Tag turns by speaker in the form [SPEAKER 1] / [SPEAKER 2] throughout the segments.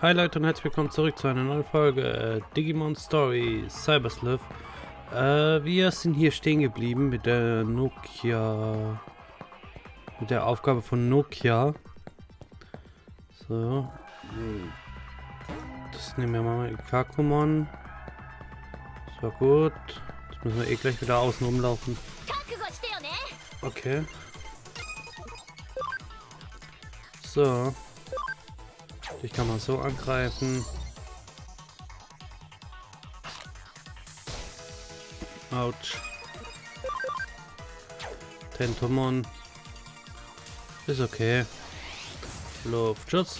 [SPEAKER 1] Hi Leute und herzlich willkommen zurück zu einer neuen Folge äh, Digimon Story Cybersleuth. Äh, wir sind hier stehen geblieben mit der Nokia... Mit der Aufgabe von Nokia. So. Das nehmen wir mal mit Kakumon. So gut. Jetzt müssen wir eh gleich wieder außen rumlaufen. Okay. So. Dich kann man so angreifen. Autsch. Tentomon. Ist okay. Luftschutz.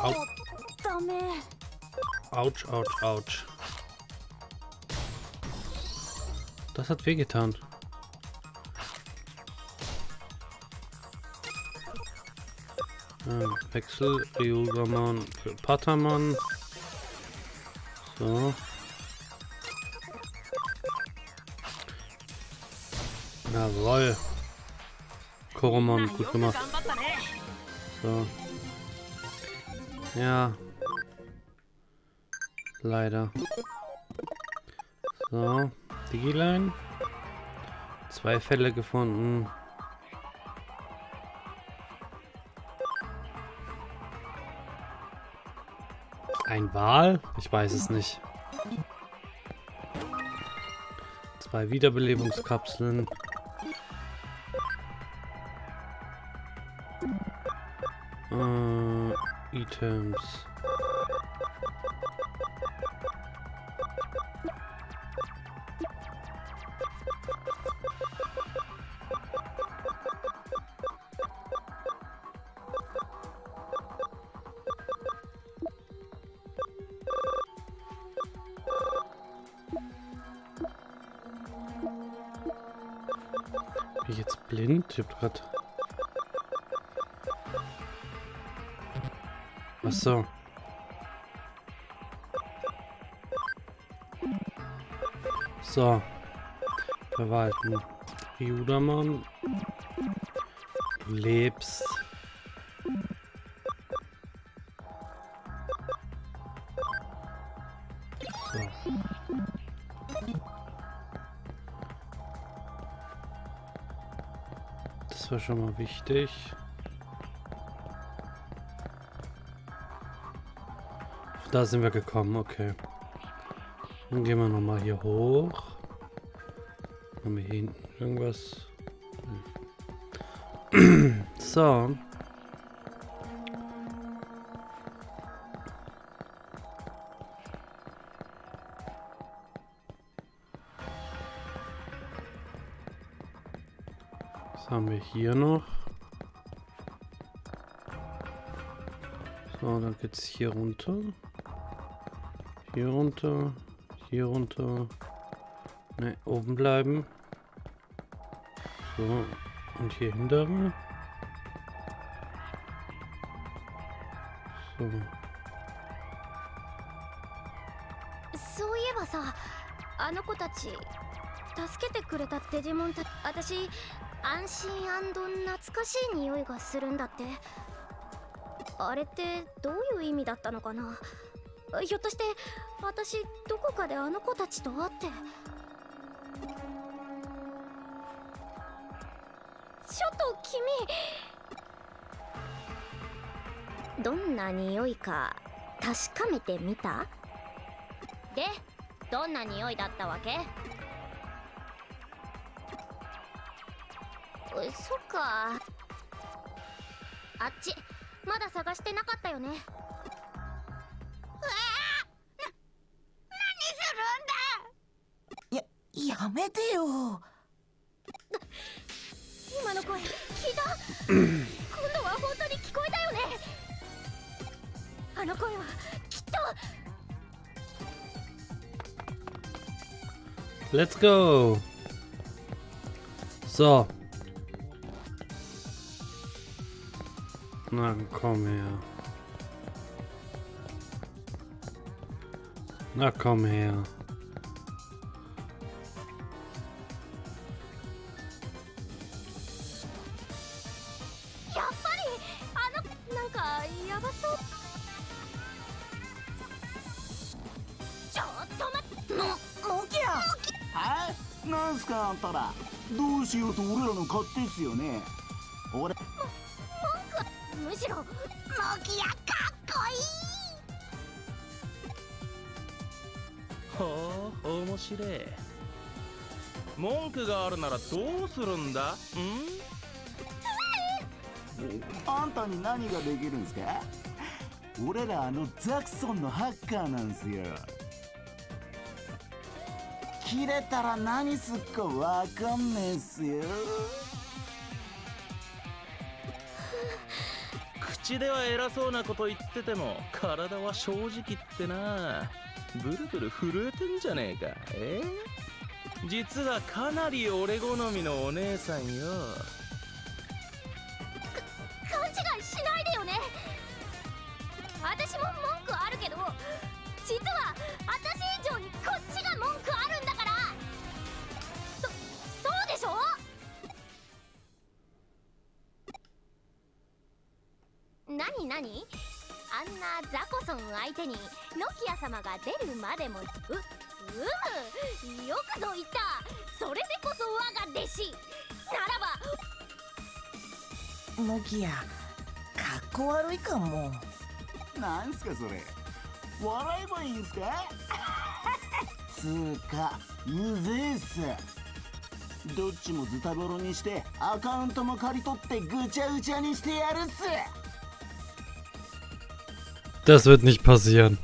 [SPEAKER 1] Au. Autsch, autsch, autsch. Das hat wehgetan. Wechsel, Ryugamon für Patamon. So. Jawoll. Koromon, gut gemacht. So. Ja. Leider. So. Digiline. Zwei Fälle gefunden. Ein Wal? Ich weiß es nicht. Zwei Wiederbelebungskapseln. Äh, Items. Hab grad... Ach so. So. Verwalten. Judamann. Du lebst. War schon mal wichtig. Da sind wir gekommen, okay. Dann gehen wir nochmal hier hoch. Haben wir hier hinten irgendwas? Hm. so. Was haben wir hier noch? So, dann geht's hier runter. Hier runter. Hier runter. Ne, oben bleiben. So. Und hier hintere. So.
[SPEAKER 2] そういえばさあの子たち助けてくれたデジモンた私 安心懐かしい匂いがするんだって。あれってどういう意味だったのかな？ひょっとして私どこかであの子たちと会って。ちょっと君。どんな匂いか確かめてみた？でどんな匂いだったわけ？そっか。あっちまだ探してなかったよね。
[SPEAKER 3] ややめてよ。
[SPEAKER 2] 今の声聞い。た今度は本当に聞こえたよね。あの声はきっと。
[SPEAKER 1] Let's go. So. Na komm her. Na komm her.
[SPEAKER 2] う
[SPEAKER 4] 面白い。文句があるならどうするんだ？ん？
[SPEAKER 5] あんたに何ができるんすか？俺らあのザクソンのハッカーなんすよ。切れたら何すっかわかんねえっすよ。
[SPEAKER 4] 口では偉そうなこと言ってても体は正直ってなブルブル震えてんじゃねえか。え？実はかなり俺好みのお姉さんよ。
[SPEAKER 2] 勘違いしないでよね。私も文句あるけど実は私以上にこっちが文句あるんだから。そそうでしょ？なになになザコソン相手にノキア様が出るまでもううむよくぞ言った。それでこそ我が弟子。ならば
[SPEAKER 3] ノキアかっこ悪いかも。
[SPEAKER 5] なんすかそれ。笑えばいいんすか？つうかうぜえっす。どっちもズタボロにしてアカウントも刈り取ってぐちゃぐちゃにしてやるっす
[SPEAKER 1] Das wird nicht passieren.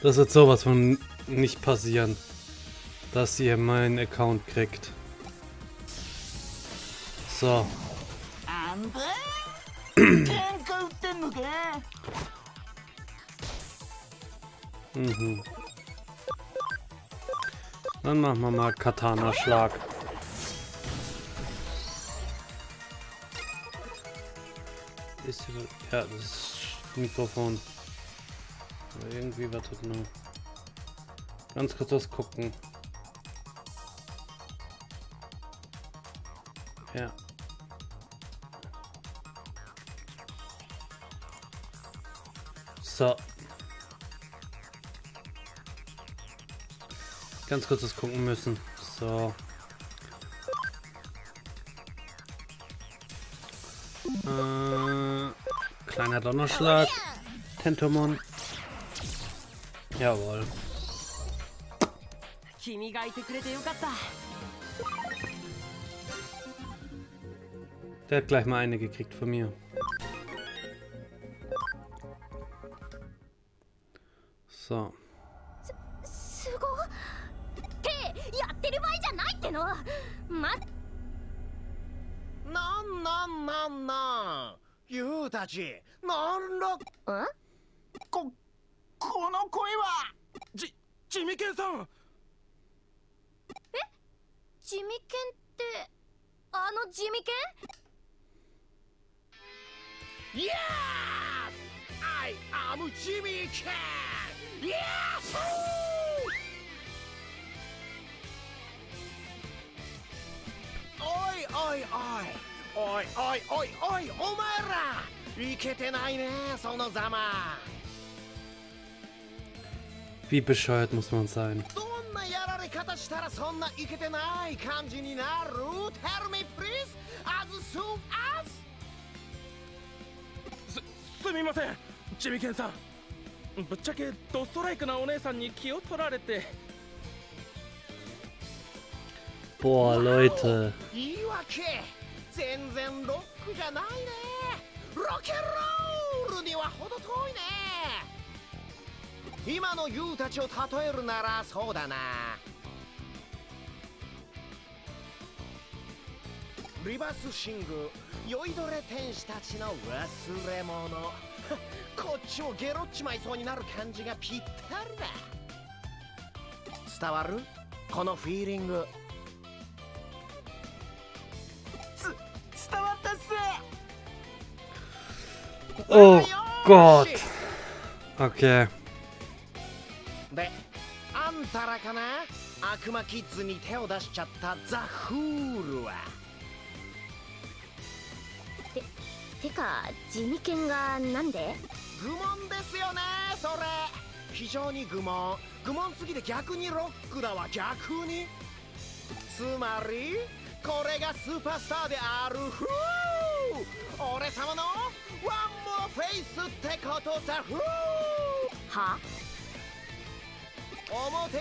[SPEAKER 1] Das wird sowas von nicht passieren, dass ihr meinen Account kriegt. So. mhm. Dann machen wir mal Katana-Schlag. Ja, das ist Mikrofon. Aber irgendwie wartet nur. Ganz kurz was gucken. Ja. So. Ganz kurz das gucken müssen. So. Kleiner Donnerschlag. Tentomon. Jawohl. Der hat gleich mal eine gekriegt von mir.
[SPEAKER 6] お前らいけてないねそのざま。
[SPEAKER 1] Wie bescheuert muss man sein?
[SPEAKER 6] どんなやられ方したらそんないけてない感じになる？Tell me please. As soon as
[SPEAKER 4] すすみません。ジミケンさん。ぶっちゃけドストライクなお姉さんに気を取られて。
[SPEAKER 1] Boah, Leute.
[SPEAKER 6] 言い訳全然ロックじゃないね。ロケンロールには程遠いね。今のユウたちを例えるならそうだな。リバースシング酔いどれ天使たちの忘れ物。こっちもゲロっちまいそうになる感じがぴったりだ。伝わる？このフィーリング。
[SPEAKER 1] Oh Gott. Okay.
[SPEAKER 6] であんたらかな？悪魔キッズに手を出しちゃったザ・フールは。
[SPEAKER 2] てか地味犬がなんで？
[SPEAKER 6] 愚問ですよねそれ。非常に愚問。愚問すぎて逆にロックだわ逆に。つまりこれがスーパースターである。ふう俺様のワンフェイスってことさふう
[SPEAKER 2] は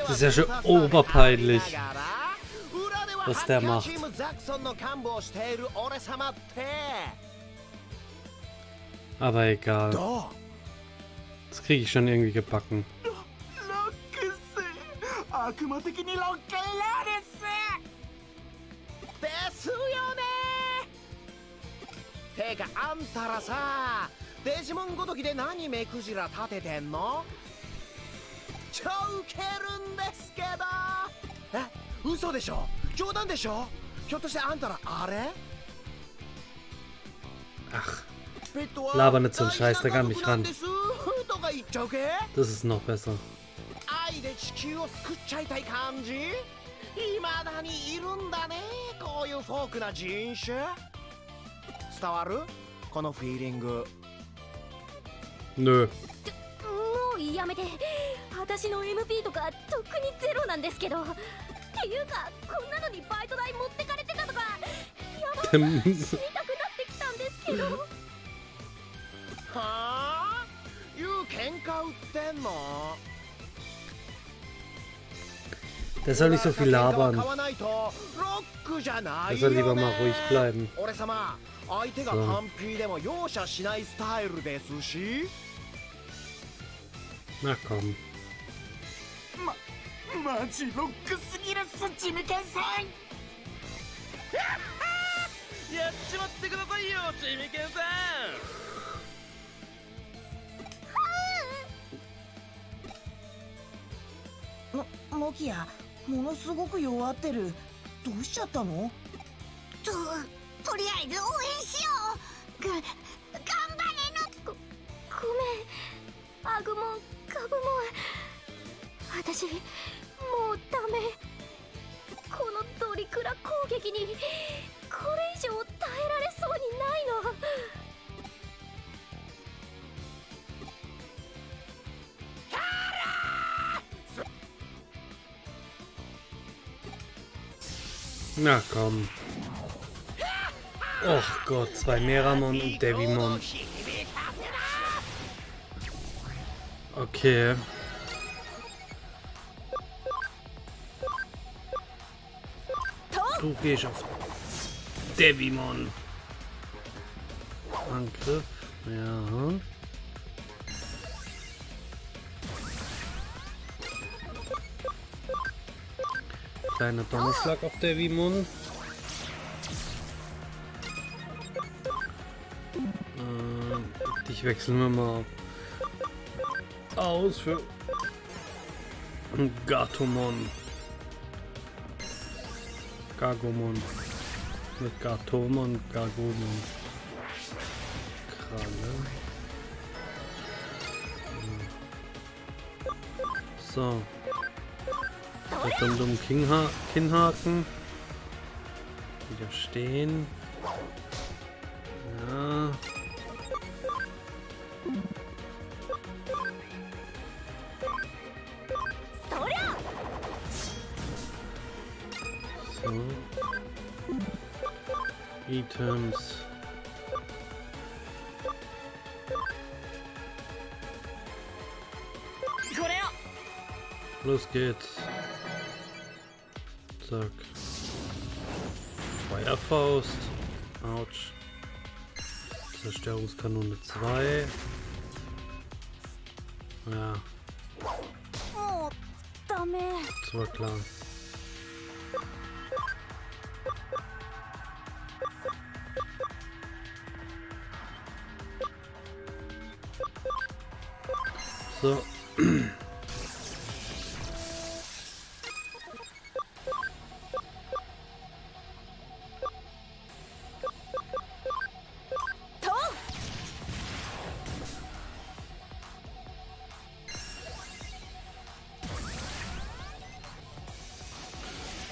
[SPEAKER 6] Das
[SPEAKER 1] ist ja schon oberpeinlich, was der macht.
[SPEAKER 6] ザクソンの幹部をしている俺様って
[SPEAKER 1] Aber egal.
[SPEAKER 6] どう
[SPEAKER 1] Das kriege ich schon irgendwie gebacken.
[SPEAKER 6] デジモンごときで何目くじら立ててんの？超ウケるんですけど。え嘘でしょ？冗談でしょ？ひょっとしてあんたらあれ
[SPEAKER 1] ？Ach, Laber nicht so einen Scheißdreck
[SPEAKER 6] な
[SPEAKER 1] an
[SPEAKER 6] 家
[SPEAKER 1] mich ran.
[SPEAKER 6] ですとか言っちゃうけ
[SPEAKER 1] das ist noch besser.
[SPEAKER 6] 愛で地球を救っちゃいたい感じ未だにいるんだねこういうフォークな人種伝わるこのフィーリング
[SPEAKER 1] Nö.
[SPEAKER 2] もうやめて私の MP とかとっくにゼロなんですけどっていうかこんなのにバイト代持ってかれてたとかやばい死にたくなってきたんですけど
[SPEAKER 6] はあいう喧嘩売ってんの
[SPEAKER 1] Der soll nicht so viel
[SPEAKER 6] 買
[SPEAKER 1] labern.
[SPEAKER 6] わないとロックじゃな
[SPEAKER 1] Der
[SPEAKER 6] いよ
[SPEAKER 1] soll
[SPEAKER 6] ね
[SPEAKER 1] lieber mal ruhig bleiben.
[SPEAKER 6] 俺
[SPEAKER 1] na komm.
[SPEAKER 5] Ma Magi Lux sugira
[SPEAKER 4] やっちまってくださいよチみけんさ
[SPEAKER 3] ん。はあモキヤものすごく弱ってる。どうしちゃったの？ととりあえず応援しよう。が頑張れの。
[SPEAKER 2] ごごめん。アグモンブモン私もうダメこのドリクラ攻撃にこれ以上耐えられそうにないの
[SPEAKER 1] Na komm. Och Gott, zwei Meramon und Devimon. Okay. Du gehst auf Devimon. Angriff. Ja. Kleiner Donnerschlag auf Devimon. Ähm, dich wechseln wir mal aus für Gatomon. Gargomon. Mit Gatomon, Gargomon. Kralle. So. Mit dem dummen Kinnha Kinnhaken. Wieder stehen. Items. Los geht's. Zack. Feuerfaust. Autsch. Zerstörungskanone 2. Ja. Oh, Zwar klar. So.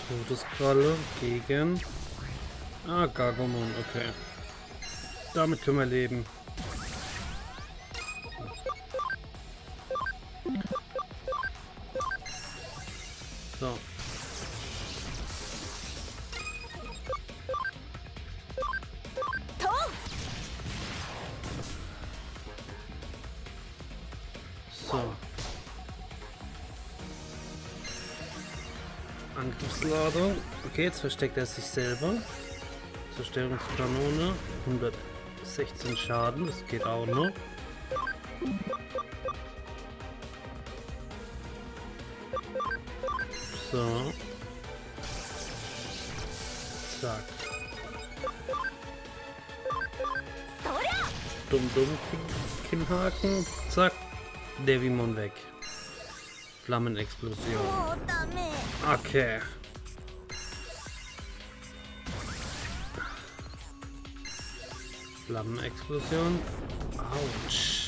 [SPEAKER 1] Todeskralle gegen... Ah, Gargomon, okay. Damit können wir leben. Gasladung. Okay, jetzt versteckt er sich selber. Zerstörungskanone. 116 Schaden, das geht auch noch. So. Zack. Dumm, dumm, Kinnhaken. Zack. Devimon weg. Flammenexplosion.
[SPEAKER 3] Oh,
[SPEAKER 1] okay. Flammenexplosion. Autsch.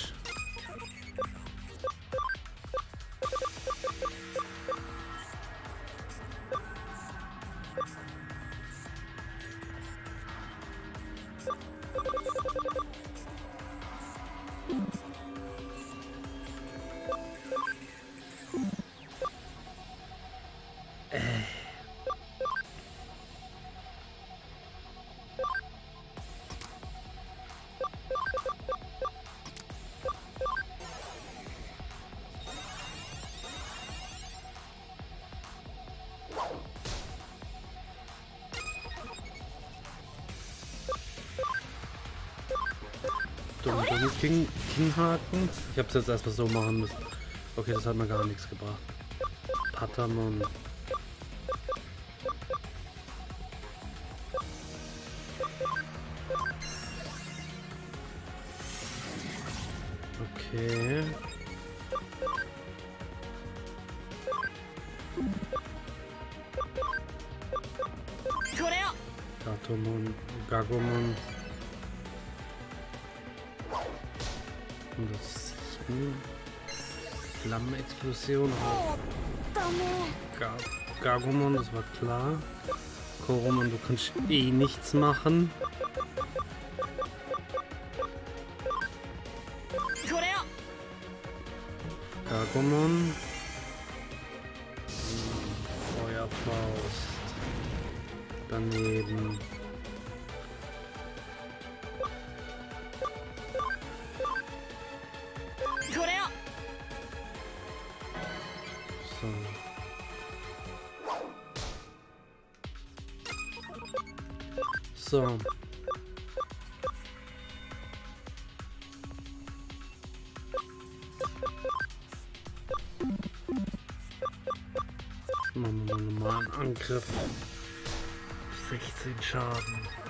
[SPEAKER 1] Dumm, King, Kinghaken. Ich hab's jetzt erstmal so machen müssen. Okay, das hat mir gar nichts gebracht. Patamon. Okay. Gatomon, Gagomon. Flammenexplosion.
[SPEAKER 3] ダメ
[SPEAKER 1] Ga Gagomon, das war klar. Koromon, du kannst eh nichts machen. Gagomon. Hm, Feuerfaust. Daneben. So. Machen wir mal einen Angriff. 16 Schaden.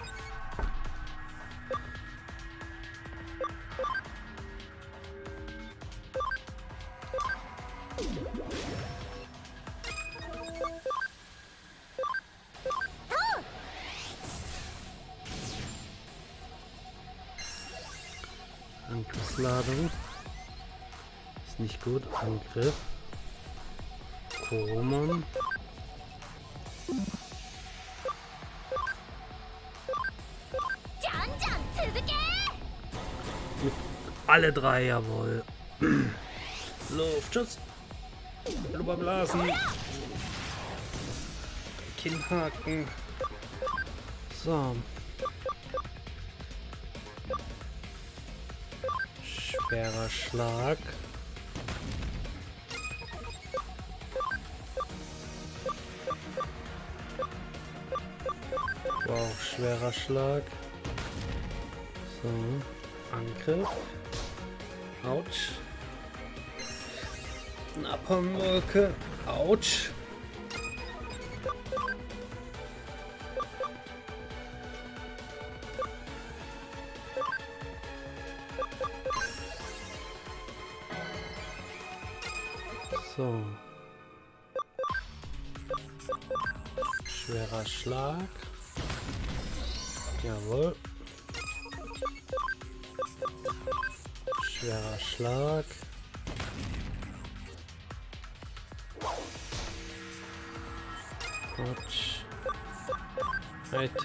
[SPEAKER 1] Angriffsladung. Ist nicht gut. Angriff. Koromon. Alle drei, jawohl. Luftschuss. Blubberblasen. Kinnhaken. So. Schwerer Schlag. Wow, schwerer Schlag. So. Angriff. Autsch. Napalmwolke. Autsch.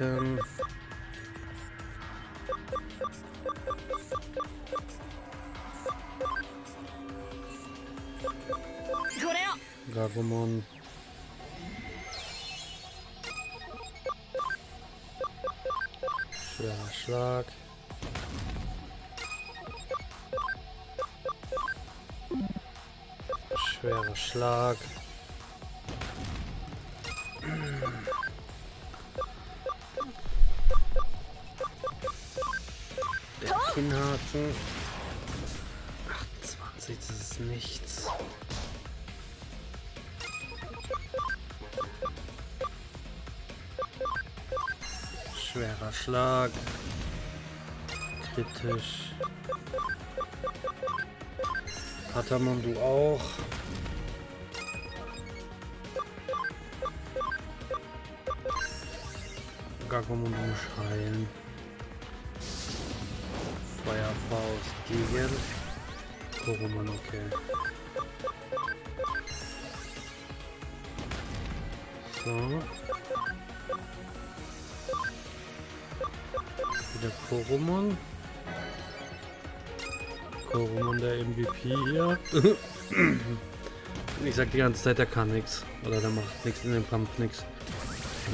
[SPEAKER 1] Item. Gargomon. Schwerer Schlag. Schwerer Schlag. Kinnhaken. 28, das ist nichts. Schwerer Schlag. Kritisch. Patamon, du auch. Gagomon muss heilen. Gegen. Koromon, okay. So. Wieder Koromon. Koromon der MVP hier. ich sag die ganze Zeit, der kann nichts. Oder der macht nichts in dem Kampf, nichts.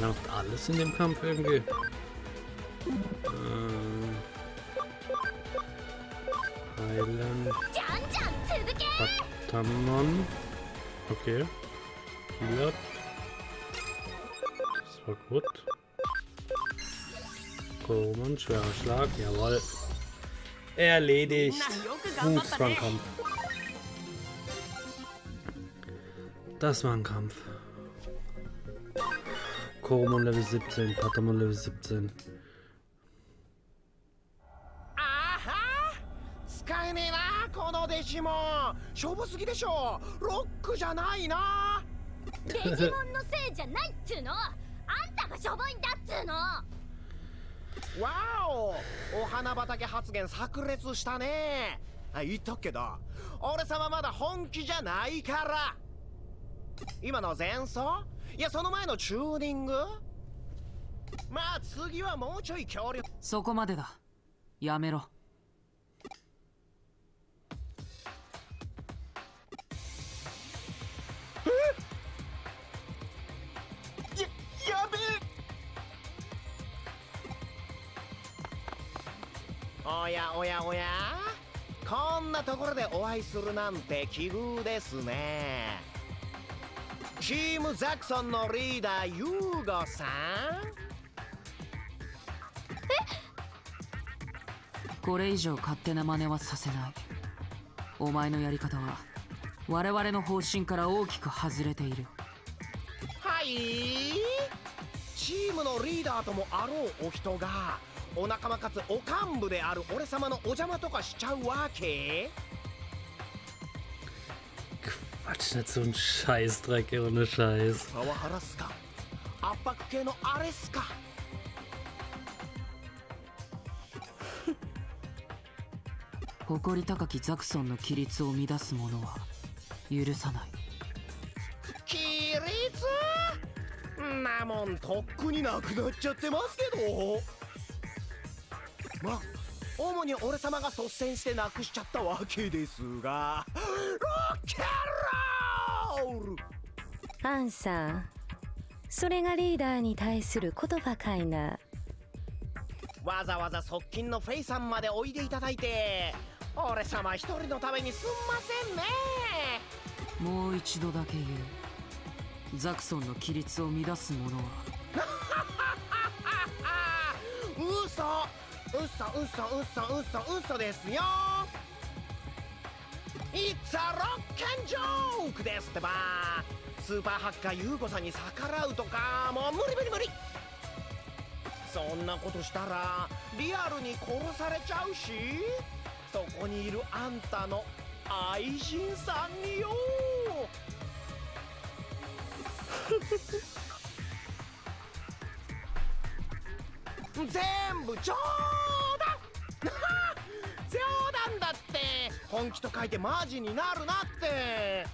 [SPEAKER 1] Er macht alles in dem Kampf irgendwie. Patamon. Okay. Heal. Das war gut. Koromon, schwerer Schlag, jawohl. Erledigt. Gut, das war ein Kampf. Das war ein Kampf. Koromon Level 17, Patamon Level 17.
[SPEAKER 6] しょぼすぎでしょ。ロックじゃないな。
[SPEAKER 2] デジモンのせいじゃないっつうの。あんたがしょぼいんだっつうの。
[SPEAKER 6] わお。お花畑発言炸裂したね。あ言っとくけど。俺様まだ本気じゃないから。今の前奏？いやその前のチューニング？まあ次はもうちょい協力。
[SPEAKER 7] そこまでだ。やめろ
[SPEAKER 6] やおやおや。こんなところでお会いするなんて奇遇ですね。チームザクソンのリーダーユーゴさん。
[SPEAKER 7] これ以上勝手な真似はさせない。お前のやり方は我々の方針から大きく外れている。
[SPEAKER 6] はい。チームのリーダーともあろうお人がお仲間かつお幹部である俺様のお邪魔とかしちゃうわけ
[SPEAKER 1] ？Quatsch, nicht so ein Scheißdreck, ohne Scheiß.
[SPEAKER 6] パワハラっすか？圧迫系のあれっすか？
[SPEAKER 7] 誇り高きザクソンの規律を乱す者は許さない。
[SPEAKER 6] 規律？んなもんとっくになくなっちゃってますけどまあ主に俺様が率先してなくしちゃったわけですが。ロッケンロール！
[SPEAKER 8] アンさんそれがリーダーに対する言葉かいな。
[SPEAKER 6] わざわざ側近のフェイさんまでおいでいただいて俺様一人のためにすんませんね。
[SPEAKER 7] もう一度だけ言う。ザクソンの規律を乱す者は。
[SPEAKER 6] 嘘嘘嘘嘘嘘嘘ですよ。It's a rock and joke ですってば。スーパーハッカーユーゴさんに逆らうとかもう無理無理無理。そんなことしたらリアルに殺されちゃうしそこにいるあんたの愛人さんによ。全部冗談。冗談だって。本気と書いてマジになるなって。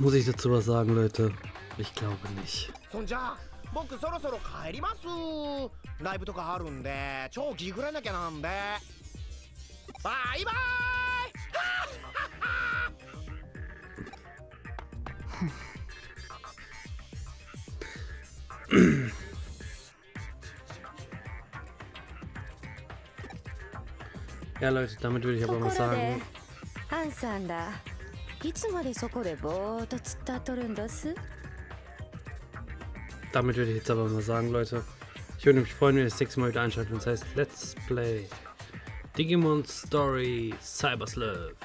[SPEAKER 1] Muss ich dazu was sagen, Leute? Ich glaube nicht.
[SPEAKER 6] そんじゃ僕そろそろ帰ります。ライブとかあるんで超ギグらなきゃなんで。バイバイ
[SPEAKER 1] Ja, Leute, damit würde ich aber mal sagen.
[SPEAKER 8] Ne?
[SPEAKER 1] Damit würde ich jetzt aber mal sagen, Leute. Ich würde mich freuen, wenn ihr das nächste Mal wieder einschaltet. Das heißt, Let's Play Digimon Story Cyber Cybersleuth.